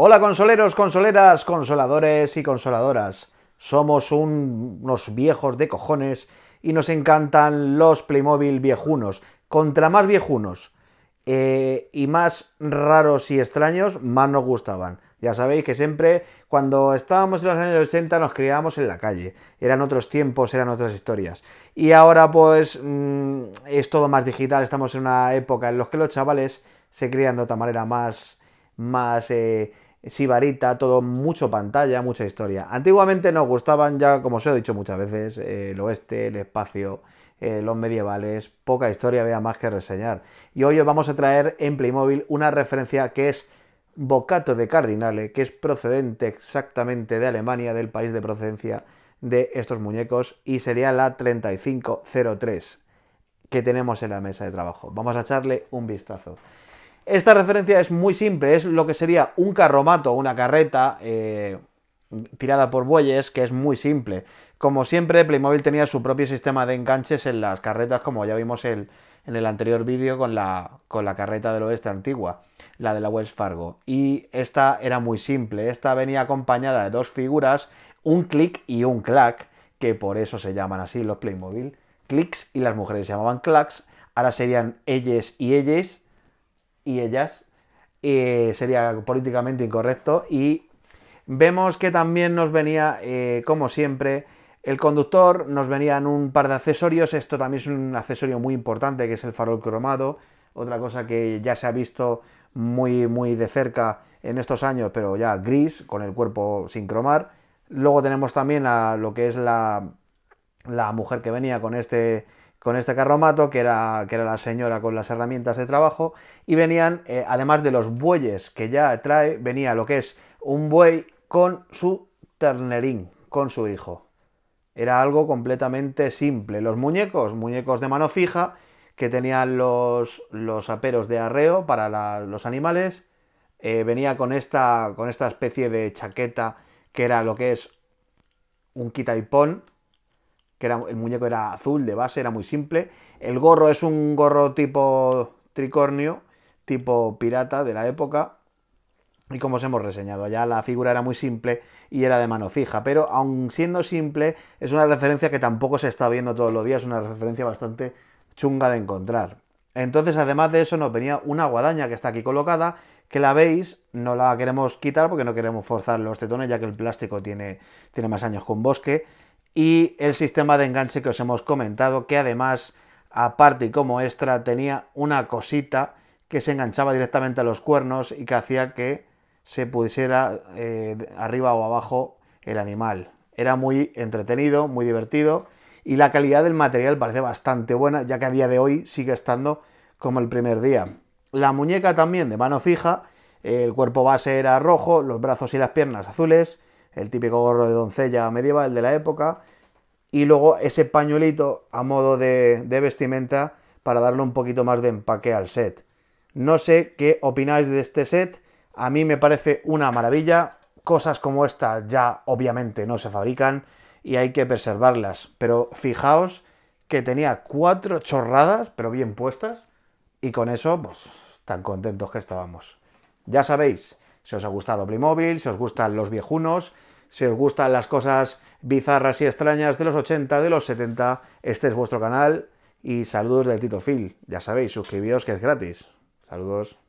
Hola consoleros, consoleras, consoladores y consoladoras. Somos unos viejos de cojones y nos encantan los Playmobil viejunos. Contra más viejunos eh, y más raros y extraños, más nos gustaban. Ya sabéis que siempre cuando estábamos en los años 80 nos criábamos en la calle. Eran otros tiempos, eran otras historias. Y ahora pues mm, es todo más digital. Estamos en una época en la que los chavales se crían de otra manera más, más eh, sibarita, todo mucho pantalla, mucha historia. Antiguamente nos gustaban ya, como os he dicho muchas veces, eh, el oeste, el espacio, eh, los medievales, poca historia había más que reseñar. Y hoy os vamos a traer en Playmobil una referencia que es Bocato de Cardinale, que es procedente exactamente de Alemania, del país de procedencia de estos muñecos, y sería la 3503 que tenemos en la mesa de trabajo. Vamos a echarle un vistazo. Esta referencia es muy simple, es lo que sería un carromato, una carreta eh, tirada por bueyes, que es muy simple. Como siempre, Playmobil tenía su propio sistema de enganches en las carretas, como ya vimos en el anterior vídeo con la, la carreta del oeste antigua, la de la Wells Fargo. Y esta era muy simple, esta venía acompañada de dos figuras, un click y un clack, que por eso se llaman así los Playmobil. Clicks y las mujeres se llamaban clacks, ahora serían ellos y ellas y ellas, eh, sería políticamente incorrecto. Y vemos que también nos venía, eh, como siempre, el conductor, nos venían un par de accesorios, esto también es un accesorio muy importante, que es el farol cromado, otra cosa que ya se ha visto muy, muy de cerca en estos años, pero ya gris, con el cuerpo sin cromar. Luego tenemos también lo que es la, la mujer que venía con este con este carromato, que era, que era la señora con las herramientas de trabajo, y venían, eh, además de los bueyes que ya trae, venía lo que es un buey con su ternerín, con su hijo. Era algo completamente simple. Los muñecos, muñecos de mano fija, que tenían los, los aperos de arreo para los animales, eh, venía con esta, con esta especie de chaqueta que era lo que es un quita y pon, que era, el muñeco era azul de base, era muy simple. El gorro es un gorro tipo tricornio, tipo pirata de la época. Y como os hemos reseñado, ya la figura era muy simple y era de mano fija, pero aun siendo simple, es una referencia que tampoco se está viendo todos los días, es una referencia bastante chunga de encontrar. Entonces, además de eso, nos venía una guadaña que está aquí colocada, que la veis, no la queremos quitar porque no queremos forzar los tetones, ya que el plástico tiene, tiene más años con bosque y el sistema de enganche que os hemos comentado, que además, aparte y como extra, tenía una cosita que se enganchaba directamente a los cuernos y que hacía que se pusiera eh, arriba o abajo el animal. Era muy entretenido, muy divertido y la calidad del material parece bastante buena, ya que a día de hoy sigue estando como el primer día. La muñeca también de mano fija, el cuerpo base era rojo, los brazos y las piernas azules, el típico gorro de doncella medieval de la época, y luego ese pañuelito a modo de, vestimenta para darle un poquito más de empaque al set. No sé qué opináis de este set, a mí me parece una maravilla, cosas como esta ya obviamente no se fabrican y hay que preservarlas, pero fijaos que tenía cuatro chorradas, pero bien puestas, y con eso, pues, tan contentos que estábamos. Ya sabéis, si os ha gustado Playmobil, si os gustan los viejunos, si os gustan las cosas bizarras y extrañas de los 80, de los 70, este es vuestro canal y saludos de Tito Phil. Ya sabéis, suscribíos que es gratis. Saludos.